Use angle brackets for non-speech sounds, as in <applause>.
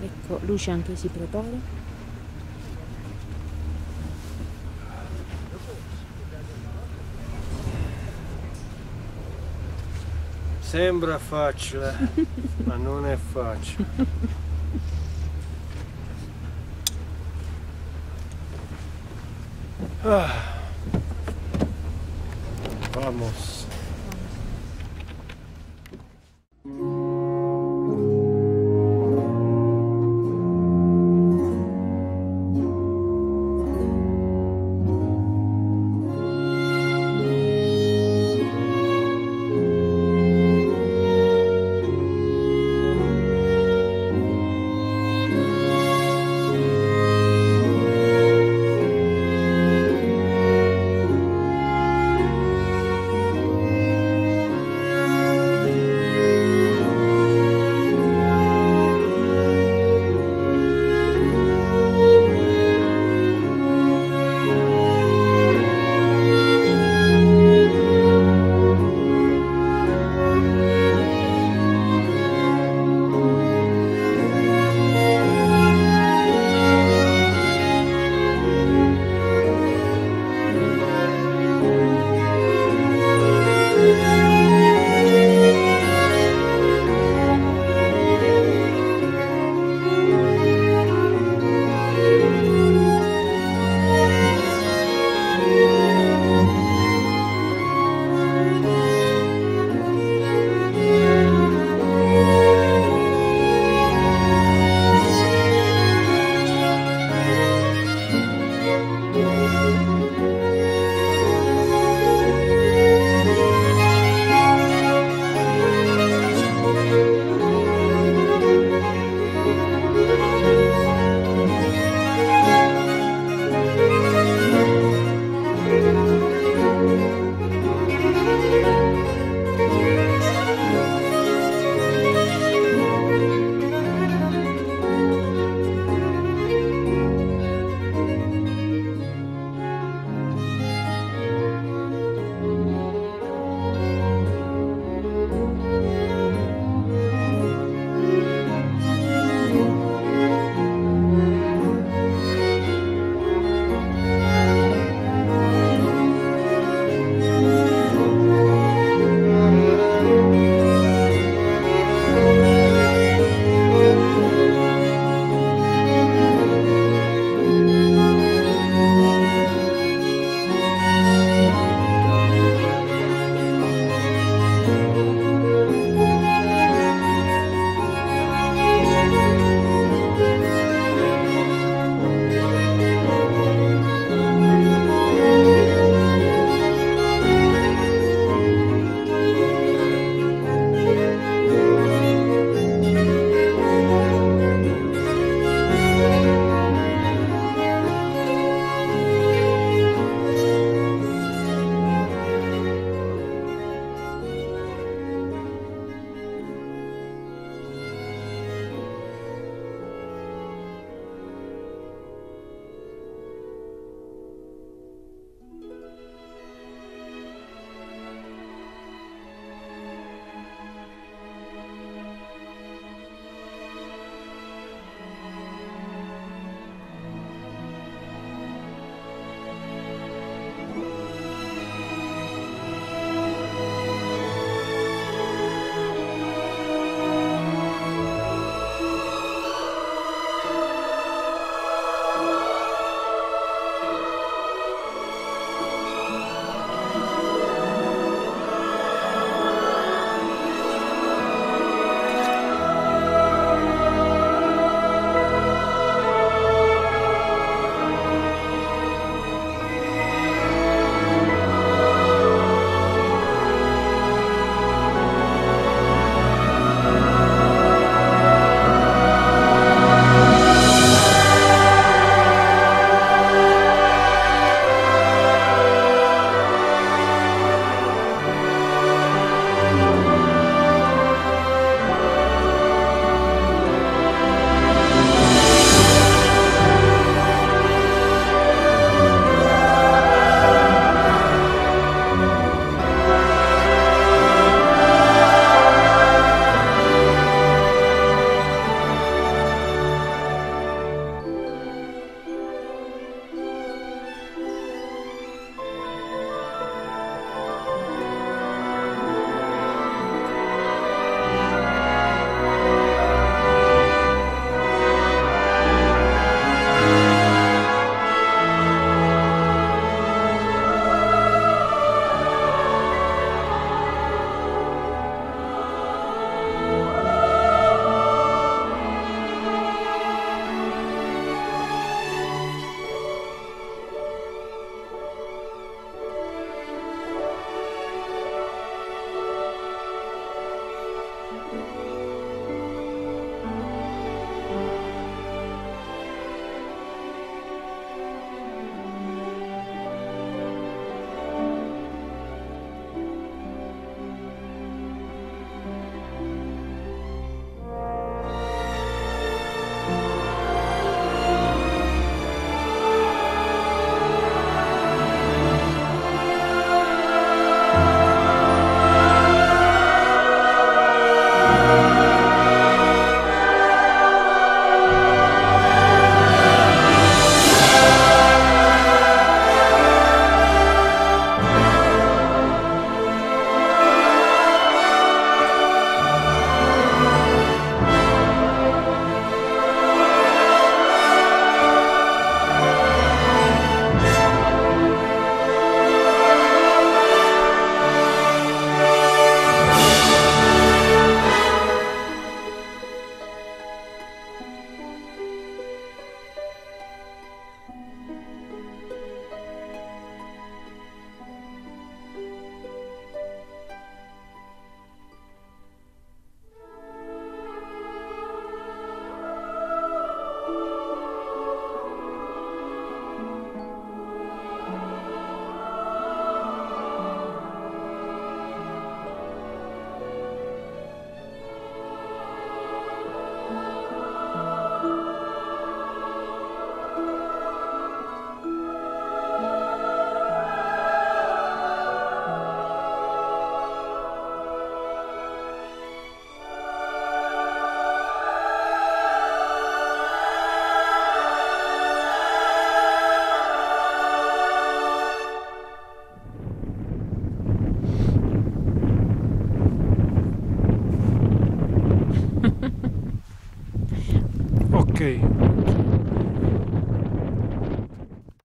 Ecco, luce anche si prepara. Sembra facile, <laughs> ma non è facile. Ah. Vamos.